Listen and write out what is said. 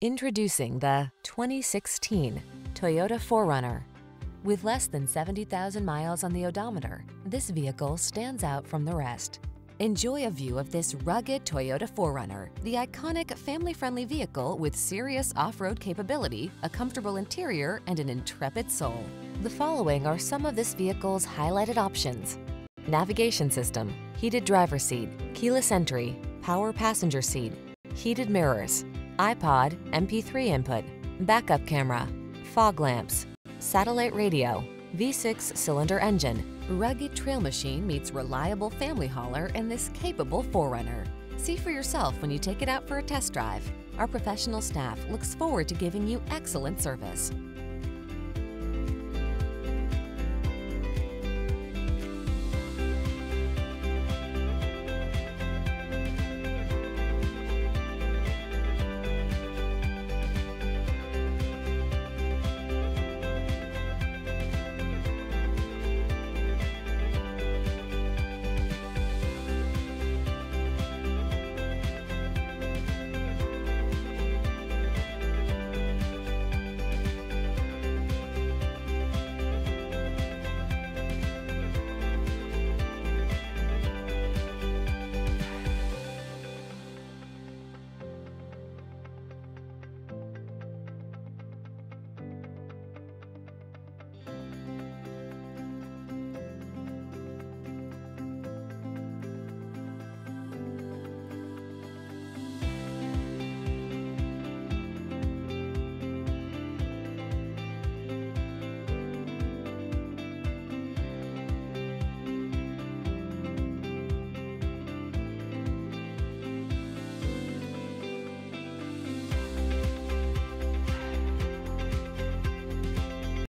Introducing the 2016 Toyota 4Runner. With less than 70,000 miles on the odometer, this vehicle stands out from the rest. Enjoy a view of this rugged Toyota 4Runner, the iconic family-friendly vehicle with serious off-road capability, a comfortable interior, and an intrepid soul. The following are some of this vehicle's highlighted options. Navigation system, heated driver seat, keyless entry, power passenger seat, heated mirrors, iPod, MP3 input, backup camera, fog lamps, satellite radio, V6 cylinder engine. Rugged trail machine meets reliable family hauler in this capable 4Runner. See for yourself when you take it out for a test drive. Our professional staff looks forward to giving you excellent service.